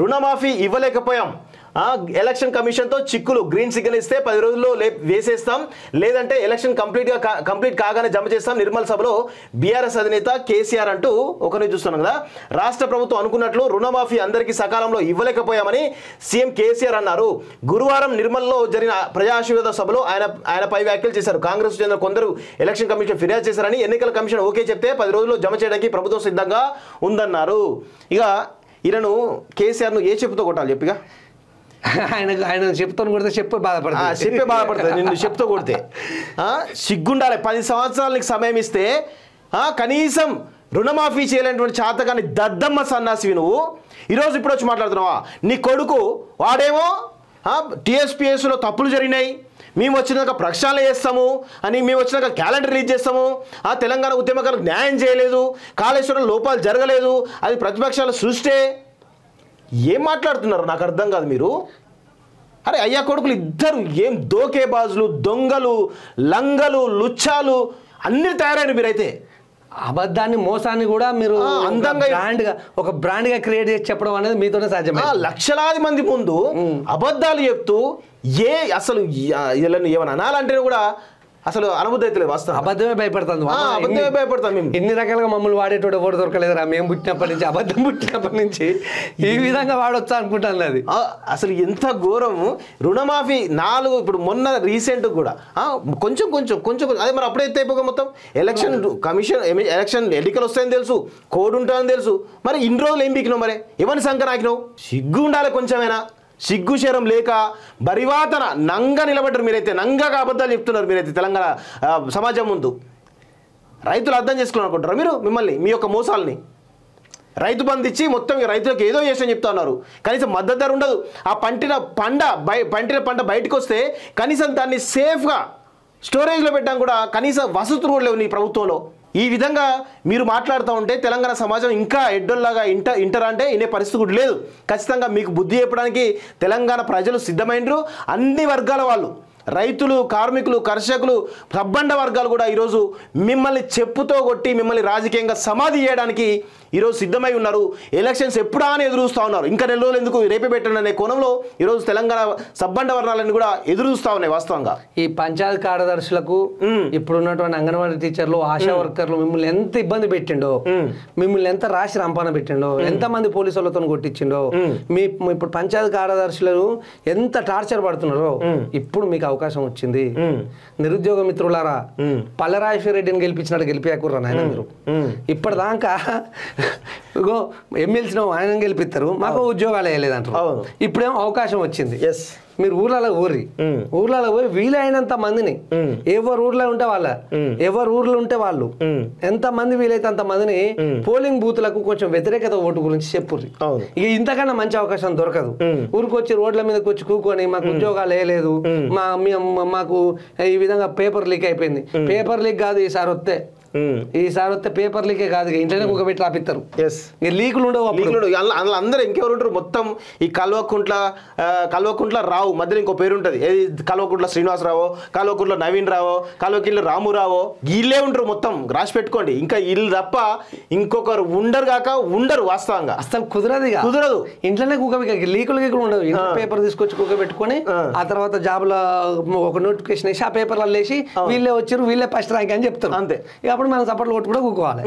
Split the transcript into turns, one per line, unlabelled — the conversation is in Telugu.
రుణమాఫీ ఇవ్వలేకపోయాం. ఎలక్షన్ కమిషన్తో చిక్కులు గ్రీన్ సిగ్నల్ ఇస్తే పది రోజుల్లో లే వేసేస్తాం. లేదంటే ఎలక్షన్ కంప్లీట్గా కంప్లీట్ కాగానే జమ చేస్తాం. నిర్మల్ సభలో బీఆర్ఎస్ అధినేత కేసీఆర్ అంటూ ఒకరిని చూస్తున్నాం కదా. రాష్ట్ర ప్రభుత్వం అనుకున్నట్లు రుణమాఫీ అందరికీ సకాలంలో ఇవ్వలేకపోయామని సీఎం కేసీఆర్ అన్నారు. గురువారం నిర్మల్లో జరిగిన ప్రజాశీర్వాద సభలో ఆయన ఆయన పై వ్యాఖ్యలు చేశారు. కాంగ్రెస్ చెందిన కొందరు ఎలక్షన్ కమిషన్ ఫిర్యాదు చేశారని ఎన్నికల కమిషన్ ఓకే చెప్తే పది రోజుల్లో జమ చేయడానికి ప్రభుత్వం సిద్ధంగా ఉందన్నారు. ఇక ఈయనను కేసీఆర్ను ఏ చెప్పుతో కొట్టాలి చెప్పిగా?
ఆయన ఆయన చెప్తాను కొడితే చెప్పు
ఆ,
బాధపడతాడు
చెప్పే బాధపడుతుంది. నిన్ను చెప్తూ కొడితే. సిగ్గుండాలి. పది సంవత్సరాలకి సమయం ఇస్తే కనీసం రుణమాఫీ చేయలేనటువంటి చాతకాని దద్దమ్మ సన్నాసివి నువ్వు. ఈరోజు ఇప్పుడు వచ్చి మాట్లాడుతున్నావా? నీ కొడుకు వాడేమో టీఎస్పీఎస్లో తప్పులు జరిగినాయి. మేము వచ్చినాక ప్రక్షాళన చేస్తాము. అని మేము వచ్చినాక క్యాలెండర్ రిలీజ్ చేస్తాము. ఆ తెలంగాణ ఉద్యమకాలకు న్యాయం చేయలేదు. కాళేశ్వరం లోపాలు జరగలేదు. అది ప్రతిపక్షాల సృష్టే. ఏం మాట్లాడుతున్నారు? నాకు అర్థం కాదు మీరు. అరే అయ్యా కొడుకులు ఇద్దరు ఏం దోకేబాజులు దొంగలు లంగలు లుచ్చాలు అన్నీ తయారైన మీరైతే.
అబద్ధాన్ని మోసాన్ని కూడా మీరు
అందంగా-
బ్రాండ్గా ఒక బ్రాండ్గా క్రియేట్ చేసి చెప్పడం అనేది మీతోనే సాధ్యమే
లక్షలాది మంది ముందు అబద్ధాలు చెప్తూ ఏ అసలు వీళ్ళని ఏమైనా అనాలంటే కూడా అసలు అనుభూతి అయితే వాస్తవం
అబద్ధమే భయపడుతుంది.
ఆ, అబద్ధమే భయపడతాం మేము.
ఎన్ని రకాలుగా మమ్మల్ని వాడేటోడు ఎవరు దొరకలేదురా మేము పుట్టినప్పటి నుంచి అబద్ధం పుట్టినప్పటి నుంచి ఈ విధంగా వాడొచ్చా అనుకుంటాను అది.
అసలు ఎంత ఘోరం రుణమాఫీ నాలుగు ఇప్పుడు మొన్న రీసెంట్ కూడా. కొంచెం కొంచెం కొంచెం కొంచెం. అదే మరి అప్పుడైతే అయిపోగా మొత్తం. ఎలక్షన్ కమిషన్ ఎలక్షన్ ఎన్నికలు వస్తాయని తెలుసు. కోడ్ ఉంటుందని తెలుసు. మరి ఇన్ని రోజులు ఏం పీకినావు మరి? ఎవరిని సంఖ్య నాకినావు సిగ్గు ఉండాలి కొంచెమైనా? సిగ్గుశరం లేక బరివాతన నంగ నిలబడ్డారు మీరైతే నంగగా అబద్ధాలు చెప్తున్నారు మీరైతే తెలంగాణ సమాజం ముందు. రైతులు అర్థం చేసుకోవాలనుకుంటారా మీరు మిమ్మల్ని మీ యొక్క మోసాలని? రైతు బంధు ఇచ్చి మొత్తం రైతులకు ఏదో చేసిన చెప్తా ఉన్నారు. కనీసం మద్దతు ధర ఉండదు. ఆ పంటిన పంట బయ పంటిన పంట బయటకు వస్తే కనీసం దాన్ని సేఫ్గా స్టోరేజ్లో పెట్టడం కూడా కనీసం వసతులు కూడా లేవు నీ ప్రభుత్వంలో. ఈ విధంగా మీరు మాట్లాడుతూ ఉంటే తెలంగాణ సమాజం ఇంకా ఎడ్డోల్లాగా ఇంట ఇంటర్ అంటే ఇనే పరిస్థితి కూడా లేదు. ఖచ్చితంగా మీకు బుద్ధి చెప్పడానికి తెలంగాణ ప్రజలు సిద్ధమైనరు అన్ని వర్గాల వాళ్ళు. రైతులు కార్మికులు కర్షకులు సబ్బండ వర్గాలు కూడా ఈరోజు మిమ్మల్ని చెప్పుతో కొట్టి మిమ్మల్ని రాజకీయంగా సమాధి చేయడానికి ఈరోజు సిద్ధమై ఉన్నారు. ఎలక్షన్స్ ఎప్పుడా అని ఎదురు చూస్తూ ఉన్నారు. ఇంకా నెల రోజులు ఎందుకు రేపే పెట్టండి అనే కోణంలో ఈరోజు తెలంగాణ సబ్బండ వర్ణాలన్నీ కూడా ఎదురు చూస్తూ ఉన్నాయి వాస్తవంగా.
ఈ పంచాయతీ కార్యదర్శులకు ఇప్పుడు ఉన్నటువంటి అంగన్వాడీ టీచర్లు ఆశా వర్కర్లు మిమ్మల్ని ఎంత ఇబ్బంది పెట్టిండో మిమ్మల్ని ఎంత రాసి రంపాన పెట్టిండో ఎంత మంది పోలీసు వాళ్ళతో కొట్టించిండో మీ మీ ఇప్పుడు పంచాయతీ కార్యదర్శులు ఎంత టార్చర్ పడుతున్నారో ఇప్పుడు మీకు అవకాశం వచ్చింది. నిరుద్యోగ మిత్రులారా పల్లరాజేశ్వర రెడ్డిని గెలిపించినట్టు గెలిపాకుర్రా నాయన మీరు. ఇప్పటిదాకా ఇగో ఎమ్మెల్సీ ఆయన గెలిపిస్తారు మాకు ఉద్యోగాలు వేయలేదంటారు.
అవును.
ఇప్పుడేమో అవకాశం వచ్చింది.
ఎస్
మీరు ఊర్లలో ఊరి ఊర్లలో పోయి వీలైనంత మందిని. ఎవరు ఊర్లో ఉంటే వాళ్ళ ఎవరు ఊర్లో ఉంటే వాళ్ళు. ఎంత మంది వీలైతే అంత మందిని పోలింగ్ బూత్లకు కొంచెం వ్యతిరేకత ఓటు గురించి చెప్పుర్రి. ఇక ఇంతకన్నా మంచి అవకాశం దొరకదు. ఊరికి వచ్చి రోడ్ల మీదకి వచ్చి కూకొని మాకు ఉద్యోగాలు వేయలేదు. మా మీ- మాకు ఈ విధంగా పేపర్ లీక్ అయిపోయింది. పేపర్ లీక్ కాదు ఈసారి వస్తే. ఈసారి వస్తే పేపర్ లీకే కాదు ఇంట్లోనే
ఎస్
ఇక లీకులు ఉండవు
అందులో అందరూ ఇంకెవరు ఉంటారు? మొత్తం ఈ కల్వకుంట్ల కల్వకుంట్ల రావు. మధ్యలో ఇంకో పేరు ఉంటుంది. ఏది? కల్వకుంట్ల శ్రీనివాసరావు కల్వకుంట్ల నవీన్ రావో కల్వకుంట్ల రామురావో వీళ్ళే ఉంటారు మొత్తం. రాసి పెట్టుకోండి. ఇంకా వీళ్ళు తప్ప ఇంకొకరు ఉండరు కాక ఉండరు వాస్తవంగా.
అసలు కుదరదు
కుదరదు.
ఇంట్లోనే కుక్క ఇక లీకులు గీకులు ఉండవు. పేపర్ తీసుకొచ్చి కుక్క పెట్టుకొని ఆ. తర్వాత జాబ్లో ఒక నోటిఫికేషన్ వేసి ఆ పేపర్లలో వేసి వీళ్ళే వచ్చారు వీళ్ళే ఫస్ట్ ర్యాంక్ అని చెప్తారు.
అంతే.
ఇక అప్పుడు మనం సపోర్ట్లు కొట్టు కూడా కూకోవాలి